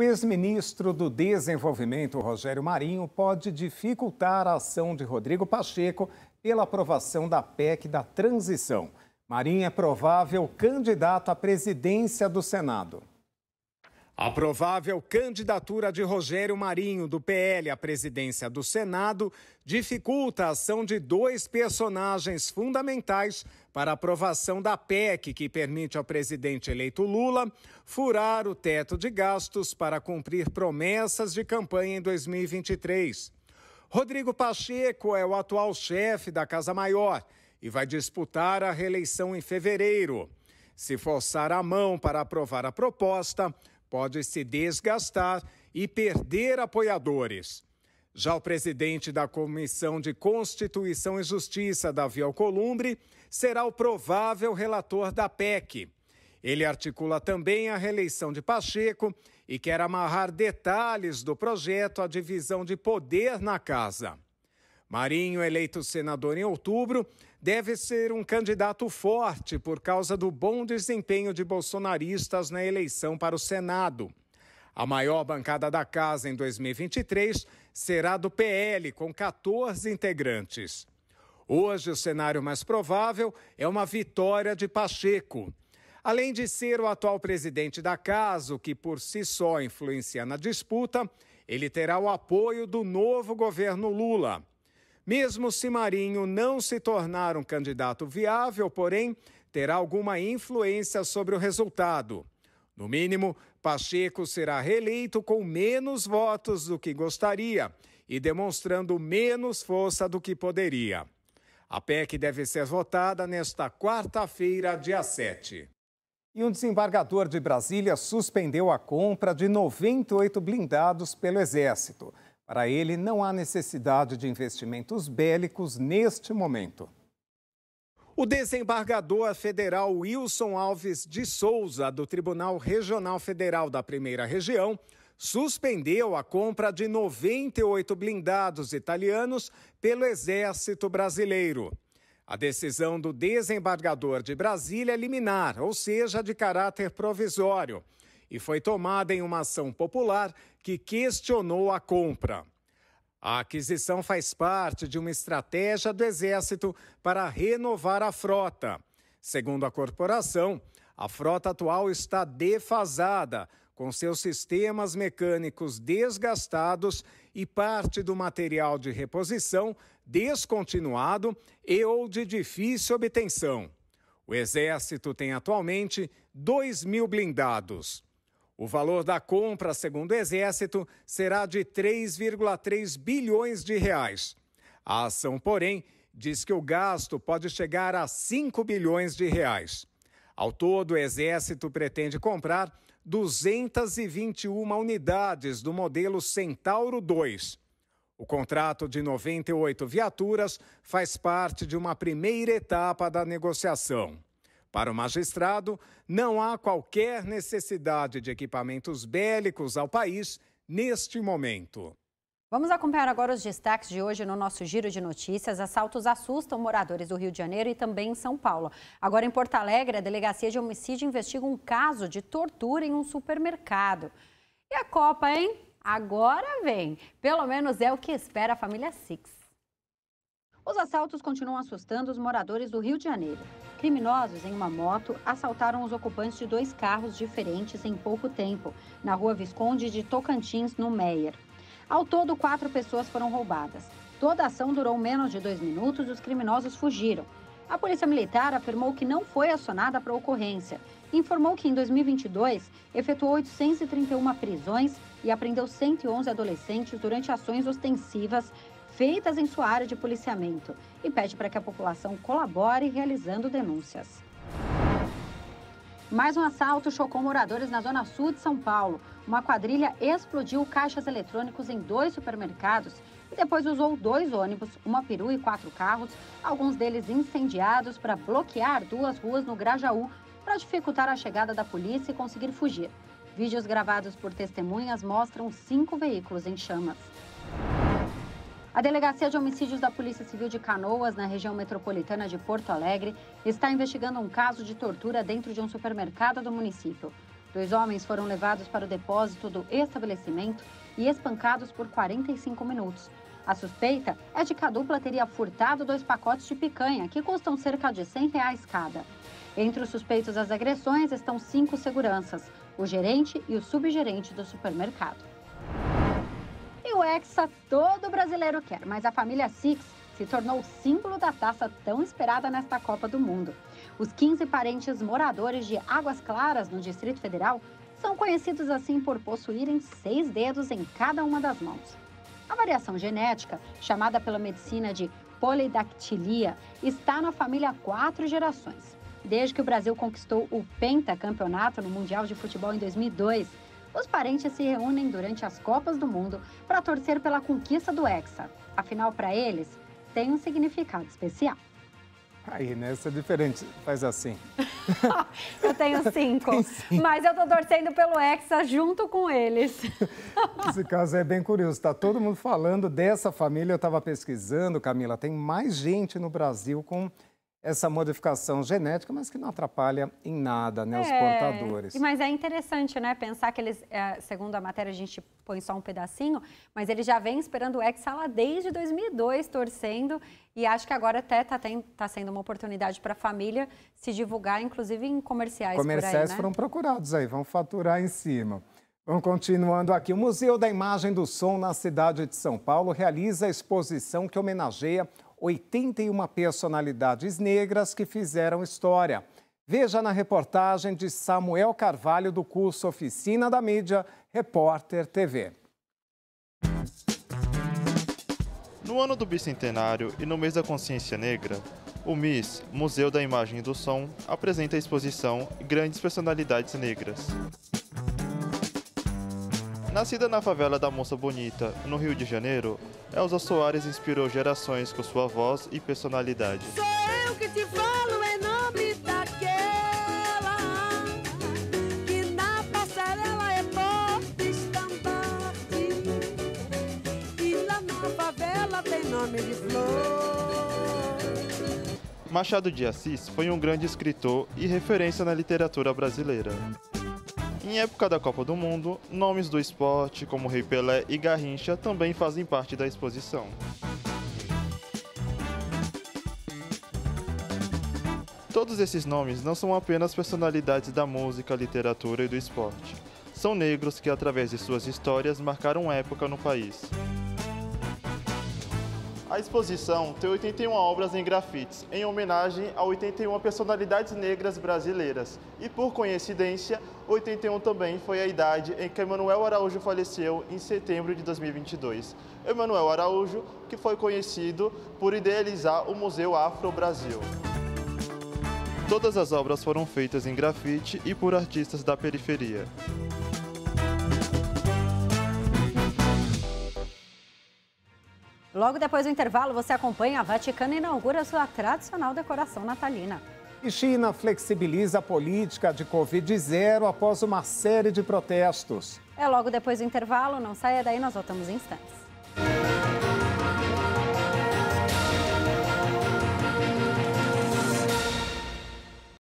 O ex-ministro do Desenvolvimento, Rogério Marinho, pode dificultar a ação de Rodrigo Pacheco pela aprovação da PEC da transição. Marinho é provável candidato à presidência do Senado. A provável candidatura de Rogério Marinho, do PL, à presidência do Senado, dificulta a ação de dois personagens fundamentais para a aprovação da PEC, que permite ao presidente eleito Lula furar o teto de gastos para cumprir promessas de campanha em 2023. Rodrigo Pacheco é o atual chefe da Casa Maior e vai disputar a reeleição em fevereiro. Se forçar a mão para aprovar a proposta, pode se desgastar e perder apoiadores. Já o presidente da Comissão de Constituição e Justiça, Davi Alcolumbre, será o provável relator da PEC. Ele articula também a reeleição de Pacheco e quer amarrar detalhes do projeto à divisão de poder na casa. Marinho, eleito senador em outubro, deve ser um candidato forte por causa do bom desempenho de bolsonaristas na eleição para o Senado. A maior bancada da casa em 2023 será do PL, com 14 integrantes. Hoje, o cenário mais provável é uma vitória de Pacheco. Além de ser o atual presidente da casa, o que por si só influencia na disputa, ele terá o apoio do novo governo Lula. Mesmo se Marinho não se tornar um candidato viável, porém, terá alguma influência sobre o resultado. No mínimo, Pacheco será reeleito com menos votos do que gostaria e demonstrando menos força do que poderia. A PEC deve ser votada nesta quarta-feira, dia 7. E um desembargador de Brasília suspendeu a compra de 98 blindados pelo Exército. Para ele, não há necessidade de investimentos bélicos neste momento. O desembargador federal Wilson Alves de Souza, do Tribunal Regional Federal da Primeira Região, suspendeu a compra de 98 blindados italianos pelo Exército Brasileiro. A decisão do desembargador de Brasília é liminar, ou seja, de caráter provisório e foi tomada em uma ação popular que questionou a compra. A aquisição faz parte de uma estratégia do Exército para renovar a frota. Segundo a corporação, a frota atual está defasada, com seus sistemas mecânicos desgastados e parte do material de reposição descontinuado e ou de difícil obtenção. O Exército tem atualmente 2 mil blindados. O valor da compra, segundo o Exército, será de 3,3 bilhões de reais. A ação, porém, diz que o gasto pode chegar a 5 bilhões de reais. Ao todo, o Exército pretende comprar 221 unidades do modelo Centauro 2. O contrato de 98 viaturas faz parte de uma primeira etapa da negociação. Para o magistrado, não há qualquer necessidade de equipamentos bélicos ao país neste momento. Vamos acompanhar agora os destaques de hoje no nosso giro de notícias. Assaltos assustam moradores do Rio de Janeiro e também em São Paulo. Agora, em Porto Alegre, a Delegacia de Homicídio investiga um caso de tortura em um supermercado. E a Copa, hein? Agora vem. Pelo menos é o que espera a família Six. Os assaltos continuam assustando os moradores do Rio de Janeiro. Criminosos em uma moto assaltaram os ocupantes de dois carros diferentes em pouco tempo, na rua Visconde de Tocantins, no Meier. Ao todo, quatro pessoas foram roubadas. Toda a ação durou menos de dois minutos e os criminosos fugiram. A Polícia Militar afirmou que não foi acionada para a ocorrência. Informou que em 2022 efetuou 831 prisões e apreendeu 111 adolescentes durante ações ostensivas feitas em sua área de policiamento e pede para que a população colabore realizando denúncias. Mais um assalto chocou moradores na zona sul de São Paulo. Uma quadrilha explodiu caixas eletrônicos em dois supermercados e depois usou dois ônibus, uma perua e quatro carros, alguns deles incendiados para bloquear duas ruas no Grajaú para dificultar a chegada da polícia e conseguir fugir. Vídeos gravados por testemunhas mostram cinco veículos em chamas. A Delegacia de Homicídios da Polícia Civil de Canoas, na região metropolitana de Porto Alegre, está investigando um caso de tortura dentro de um supermercado do município. Dois homens foram levados para o depósito do estabelecimento e espancados por 45 minutos. A suspeita é de que a dupla teria furtado dois pacotes de picanha, que custam cerca de 100 reais cada. Entre os suspeitos das agressões estão cinco seguranças, o gerente e o subgerente do supermercado. O Hexa todo brasileiro quer, mas a família Six se tornou o símbolo da taça tão esperada nesta Copa do Mundo. Os 15 parentes moradores de Águas Claras, no Distrito Federal, são conhecidos assim por possuírem seis dedos em cada uma das mãos. A variação genética, chamada pela medicina de polidactilia, está na família há quatro gerações. Desde que o Brasil conquistou o pentacampeonato no Mundial de Futebol em 2002, os parentes se reúnem durante as Copas do Mundo para torcer pela conquista do Hexa. Afinal, para eles, tem um significado especial. Aí, né? Isso é diferente. Faz assim. eu tenho cinco. Mas eu tô torcendo pelo Hexa junto com eles. Esse caso é bem curioso. Está todo mundo falando dessa família. Eu estava pesquisando, Camila. Tem mais gente no Brasil com essa modificação genética, mas que não atrapalha em nada né, os é, portadores. Mas é interessante, né? Pensar que eles, é, segundo a matéria, a gente põe só um pedacinho, mas ele já vem esperando o Hexa lá desde 2002, torcendo, e acho que agora até está tá sendo uma oportunidade para a família se divulgar, inclusive em comerciais. Comerciais aí, né? foram procurados aí, vão faturar em cima. Vamos continuando aqui. O Museu da Imagem do Som na cidade de São Paulo realiza a exposição que homenageia 81 personalidades negras que fizeram história. Veja na reportagem de Samuel Carvalho, do curso Oficina da Mídia, Repórter TV. No ano do bicentenário e no mês da consciência negra, o MIS, Museu da Imagem e do Som, apresenta a exposição Grandes Personalidades Negras. Nascida na favela da Moça Bonita, no Rio de Janeiro, Elza Soares inspirou gerações com sua voz e personalidade. Sou eu que te falo em nome daquela que na passarela é porta estandarte e lá na favela tem nome de flor. Machado de Assis foi um grande escritor e referência na literatura brasileira. Em época da Copa do Mundo, nomes do esporte como Rei Pelé e Garrincha também fazem parte da exposição. Todos esses nomes não são apenas personalidades da música, literatura e do esporte. São negros que, através de suas histórias, marcaram época no país. Exposição tem 81 obras em grafites, em homenagem a 81 personalidades negras brasileiras. E por coincidência, 81 também foi a idade em que Emanuel Araújo faleceu em setembro de 2022. Emanuel Araújo, que foi conhecido por idealizar o Museu Afro Brasil. Todas as obras foram feitas em grafite e por artistas da periferia. Logo depois do intervalo, você acompanha a Vaticano inaugura sua tradicional decoração natalina. E China flexibiliza a política de Covid-0 após uma série de protestos. É logo depois do intervalo, não saia daí, nós voltamos em instantes.